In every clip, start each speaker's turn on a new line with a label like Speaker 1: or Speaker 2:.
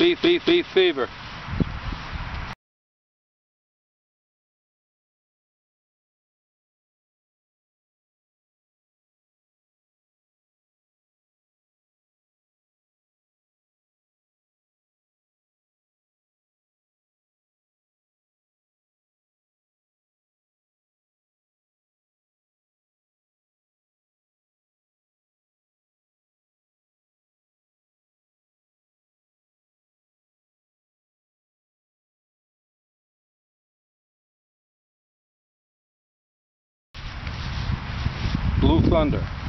Speaker 1: beef, beef, beef fever. Blue Thunder.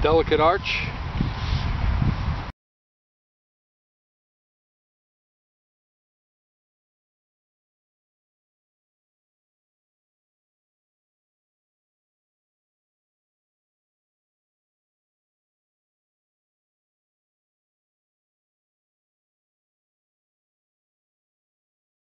Speaker 1: Delicate Arch.